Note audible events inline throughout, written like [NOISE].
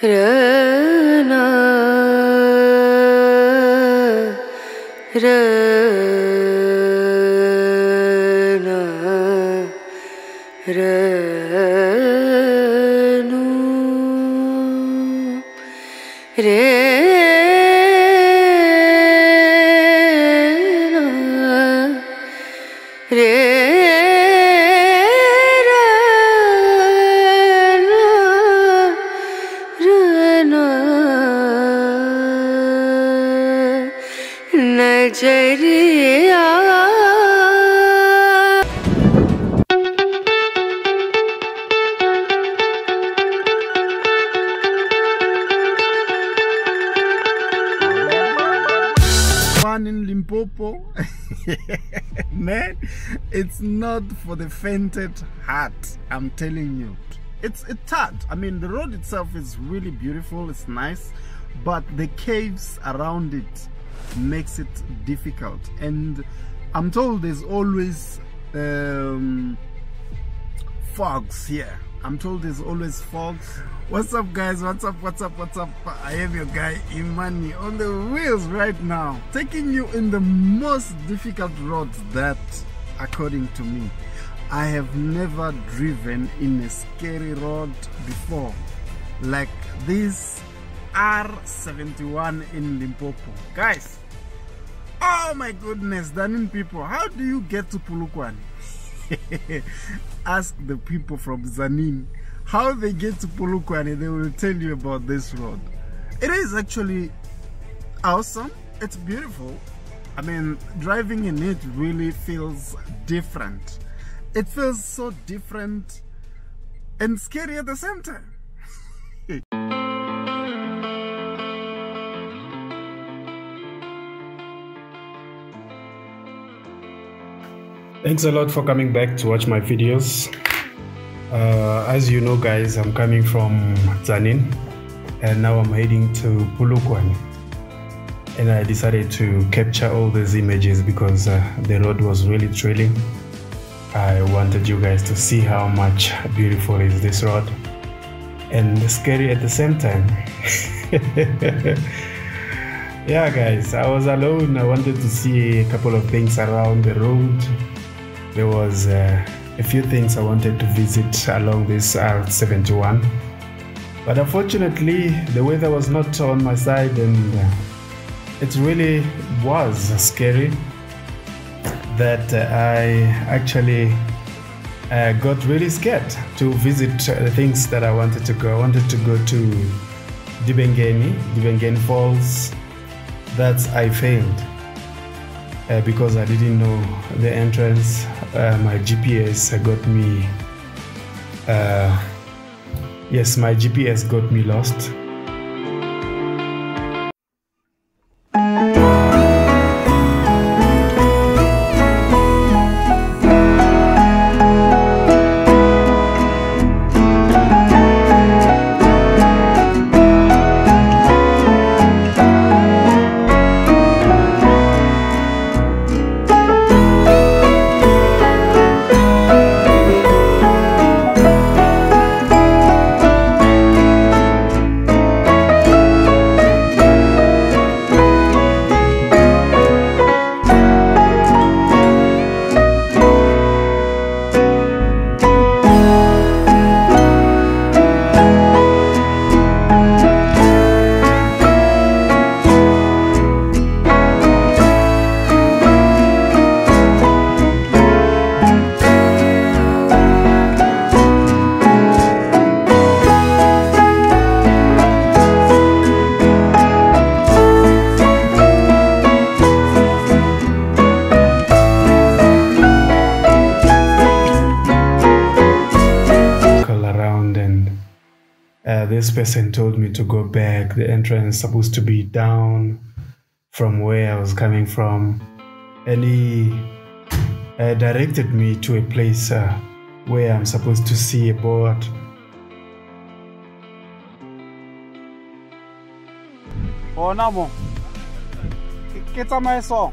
Rana, Rana, [LAUGHS] Man, it's not for the fainted heart. I'm telling you. It's it's hard. I mean, the road itself is really beautiful. It's nice, but the caves around it makes it difficult. And I'm told there's always um, fogs here. I'm told there's always fogs. What's up, guys? What's up? What's up? What's up? I am your guy Imani on the wheels right now, taking you in the most difficult roads that, according to me, I have never driven in a scary road before, like this R71 in Limpopo, guys. Oh my goodness, Tzaneen people, how do you get to Polokwane? [LAUGHS] Ask the people from Tzaneen how they get to Polokwane, they will tell you about this road. It is actually awesome, it's beautiful. I mean, driving in it really feels different. It feels so different and scary at the same time. Thanks a lot for coming back to watch my videos. Uh, as you know, guys, I'm coming from Tzaneen and now I'm heading to Polokwane. And I decided to capture all these images because uh, the road was really thrilling. I wanted you guys to see how much beautiful is this road and scary at the same time. [LAUGHS] yeah, guys, I was alone. I wanted to see a couple of things around the road there was uh, a few things I wanted to visit along this R71 but unfortunately the weather was not on my side and uh, it really was scary that uh, I actually uh, got really scared to visit the things that I wanted to go. I wanted to go to Debengeni, Debengeni Falls. That's I failed uh, because I didn't know the entrance. Uh, my GPS got me. Uh, yes, my GPS got me lost. Person told me to go back the entrance is supposed to be down from where i was coming from and he uh, directed me to a place uh, where i'm supposed to see a board Bona mo. Ke tsamaye so.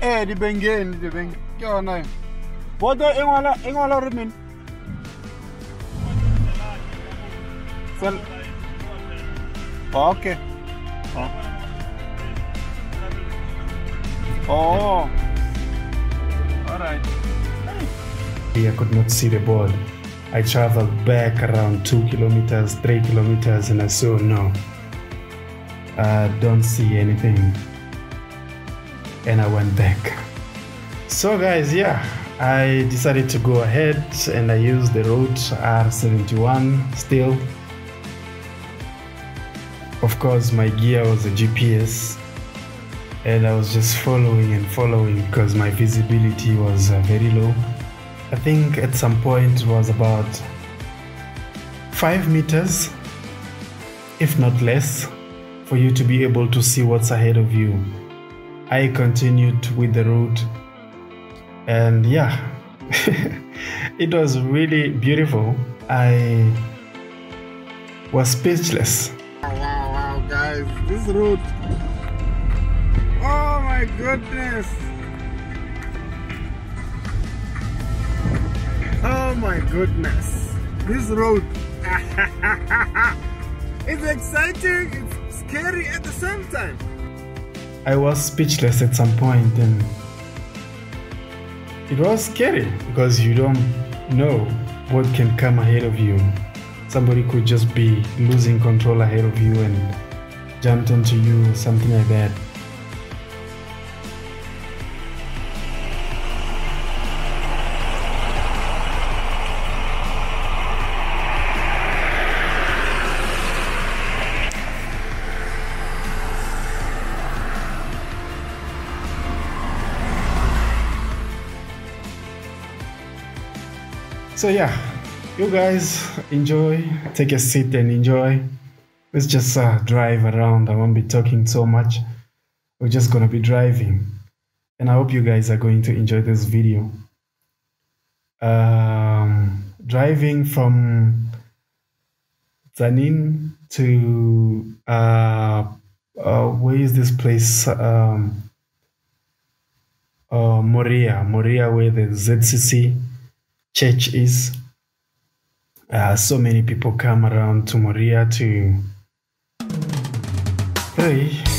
Eh di bengeni di beng. Ke yona. Bodo e ngwala e So, okay. Oh. Oh. All right. I could not see the board. I traveled back around two kilometers, three kilometers, and I saw no. I don't see anything. And I went back. So, guys, yeah, I decided to go ahead and I used the route R71 still. Of course, my gear was a GPS, and I was just following and following because my visibility was uh, very low. I think at some point it was about five meters, if not less, for you to be able to see what's ahead of you. I continued with the route, and yeah, [LAUGHS] it was really beautiful. I was speechless. Wow, wow, wow, guys, this route. Oh my goodness. Oh my goodness. This road. [LAUGHS] it's exciting, it's scary at the same time. I was speechless at some point and it was scary because you don't know what can come ahead of you. Somebody could just be losing control ahead of you and jumped onto you, or something like that. So yeah, you guys enjoy, take a seat and enjoy. Let's just uh, drive around. I won't be talking so much. We're just gonna be driving, and I hope you guys are going to enjoy this video. Um, driving from Tzaneen to uh, uh, where is this place? Um, uh, Moria, Moria, where the ZCC church is. Uh, so many people come around to Moria to pray.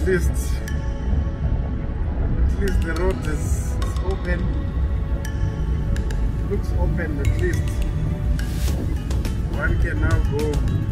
At least at least the road is open. Looks open at least. One can now go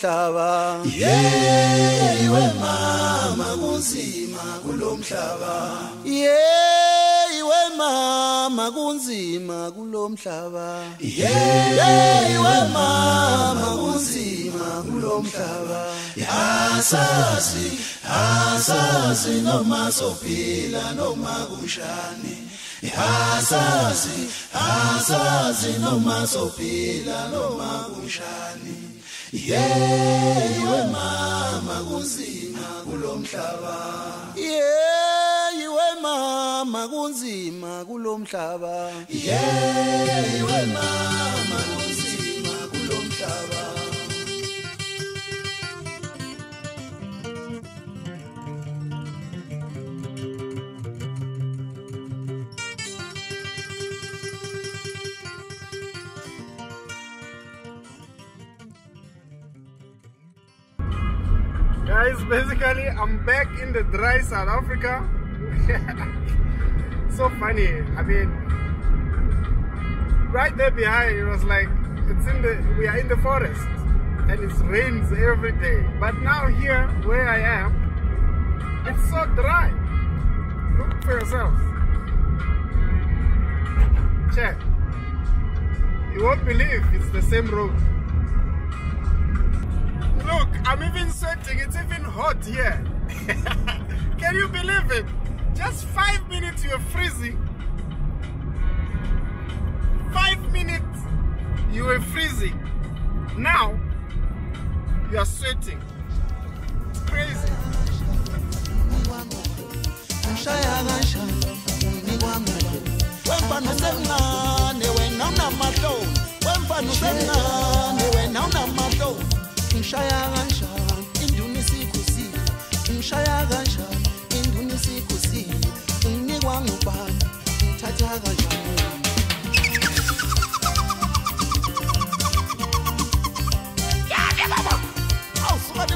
kulomhlaba yeyi we mama kunzima kulomhlaba. Yeyi we mama kunzima kulomhlaba. Yeyi we mama kunzima kulomhlaba. Yasazi yasazi noma sophila noma kunjani yasazi yasazi noma sophila noma kunjani yeyiwe mama kunzima kulomhlaba yeyiwe mama kunzima kulomhlaba yeyiwe basically, I'm back in the dry South Africa. [LAUGHS] so funny. I mean, right there behind, it was like it's in the we are in the forest, and it rains every day. But now here, where I am, it's so dry. Look for yourself. Check. You won't believe it's the same road. I'm even sweating. It's even hot here. Can you believe it? Just five minutes you're freezing. Five minutes you were freezing. Now you're sweating. It's crazy. Ngishaya kanjani? Induna isikhusile unginikwa ngubani ngithatha kanjani?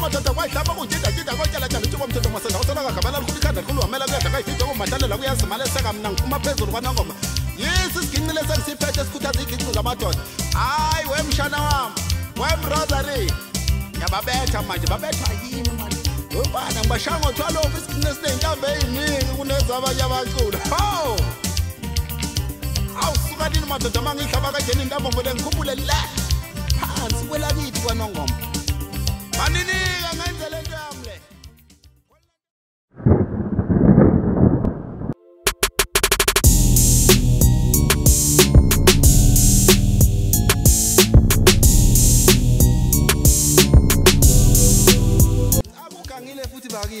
Madoda kwayihlaba kujidajida kotyalajala utsho komthetho masenda usolaka gabala likhulu ikhanda likhulu wamela kuyada kayifide komadalela kuyazimala eseka mna ngiphuma phezulu kwanongoma. Yisi siginqile sengisiphethe sikhuthaza iiginci zamadoda. Hayi wemshana wam wemrosary yababetha manje babethwa yini manje ubana ngibashangothwa lofu isikini esiney'nkambo ey'ningi kunezabanye abacula ho! Awusuka nini madoda? Uma ngiyihlaba kajeni intambo vele ngikhumbule le. Phansi kwelakithi kwanongoma. Maninika ngenze le nto yami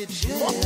futhi bakithi